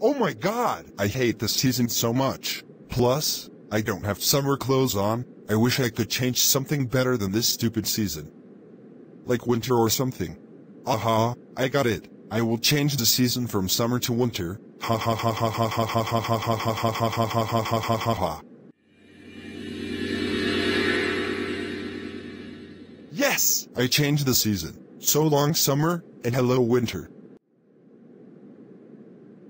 Oh my god, I hate this season so much. Plus, I don't have summer clothes on. I wish I could change something better than this stupid season. Like winter or something. Aha, I got it. I will change the season from summer to winter. Ha ha ha ha ha ha ha ha ha ha ha ha ha ha ha ha ha ha ha. Yes! I changed the season. So long summer, and hello winter.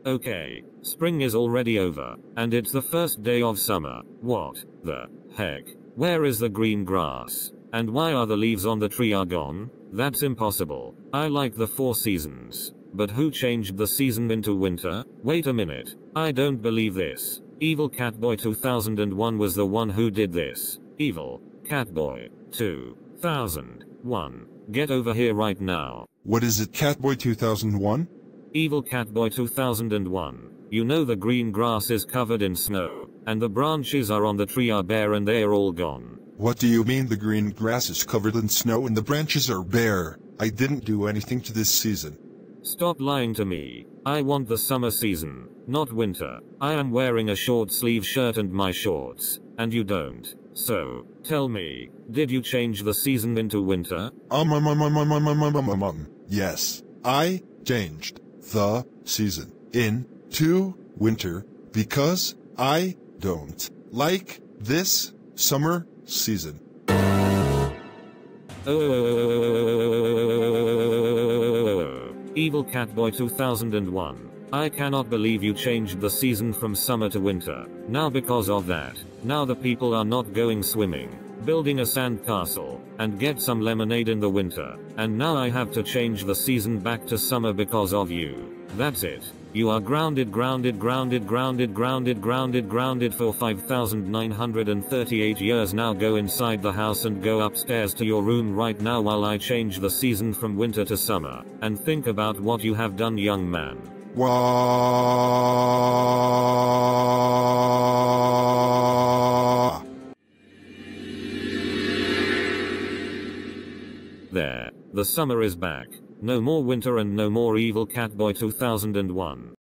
Okay, spring is already over, and it's the first day of summer. What the heck? Where is the green grass? And why are the leaves on the tree are gone? That's impossible. I like the four seasons. But who changed the season into winter? Wait a minute. I don't believe this. Evil Catboy 2001 was the one who did this. Evil Catboy 2001. Get over here right now. What is it, Catboy 2001? Evil Catboy 2001. You know the green grass is covered in snow, and the branches are on the tree are bare and they are all gone. What do you mean the green grass is covered in snow and the branches are bare? I didn't do anything to this season. Stop lying to me. I want the summer season, not winter. I am wearing a short sleeve shirt and my shorts, and you don't. So, tell me, did you change the season into winter? Um, um, um, um, um, um, um, um, um, um, um. Yes, I changed the season into winter because I don't like this summer season. Uh, Evil Catboy 2001. I cannot believe you changed the season from summer to winter. Now because of that, now the people are not going swimming, building a sand castle, and get some lemonade in the winter. And now I have to change the season back to summer because of you. That's it. You are grounded, grounded, grounded, grounded, grounded, grounded, grounded for 5,938 years. Now go inside the house and go upstairs to your room right now while I change the season from winter to summer. And think about what you have done, young man. Wah. There. The summer is back. No more winter and no more evil Catboy 2001.